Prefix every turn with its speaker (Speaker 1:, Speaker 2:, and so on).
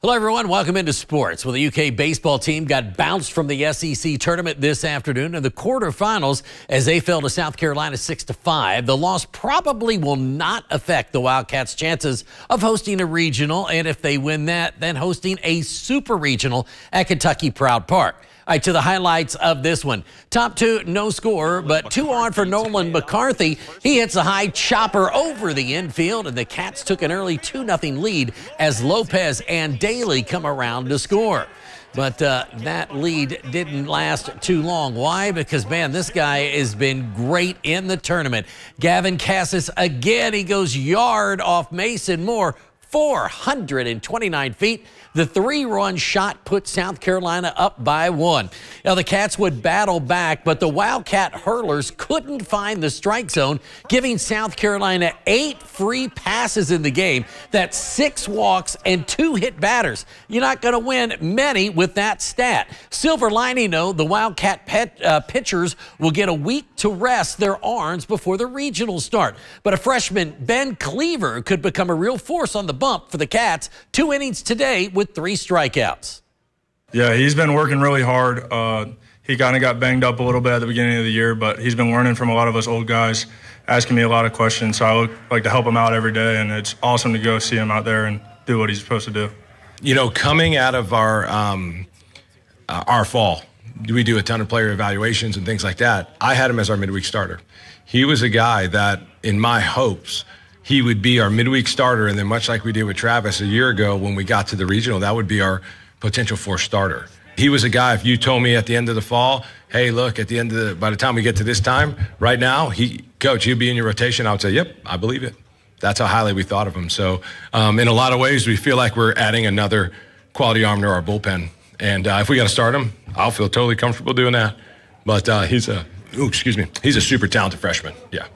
Speaker 1: Hello, everyone. Welcome into sports. Well, the UK baseball team got bounced from the SEC tournament this afternoon in the quarterfinals as they fell to South Carolina 6 to 5. The loss probably will not affect the Wildcats' chances of hosting a regional, and if they win that, then hosting a super regional at Kentucky Proud Park. All right, to the highlights of this one. Top two, no score, but two on for Nolan McCarthy. He hits a high chopper over the infield, and the Cats took an early 2 0 lead as Lopez and Daly come around to score. But uh, that lead didn't last too long. Why? Because, man, this guy has been great in the tournament. Gavin Casas again, he goes yard off Mason Moore. 429 feet. The three run shot put South Carolina up by one. Now, the Cats would battle back, but the Wildcat hurlers couldn't find the strike zone, giving South Carolina eight free passes in the game. That's six walks and two hit batters. You're not going to win many with that stat. Silver lining, though, the Wildcat pet, uh, pitchers will get a week to rest their arms before the regional start. But a freshman, Ben Cleaver, could become a real force on the bump for the Cats. Two innings today with three strikeouts.
Speaker 2: Yeah, he's been working really hard. Uh, he kind of got banged up a little bit at the beginning of the year, but he's been learning from a lot of us old guys, asking me a lot of questions. So I look, like to help him out every day, and it's awesome to go see him out there and do what he's supposed to do.
Speaker 3: You know, coming out of our um, uh, our fall, we do a ton of player evaluations and things like that. I had him as our midweek starter. He was a guy that, in my hopes, he would be our midweek starter. And then, much like we did with Travis a year ago when we got to the regional, that would be our potential fourth starter. He was a guy, if you told me at the end of the fall, hey, look, at the end of the, by the time we get to this time, right now, he, coach, he'd be in your rotation. I would say, yep, I believe it. That's how highly we thought of him. So, um, in a lot of ways, we feel like we're adding another quality arm to our bullpen. And uh, if we got to start him, I'll feel totally comfortable doing that. But uh, he's a, ooh, excuse me, he's a super talented freshman. Yeah.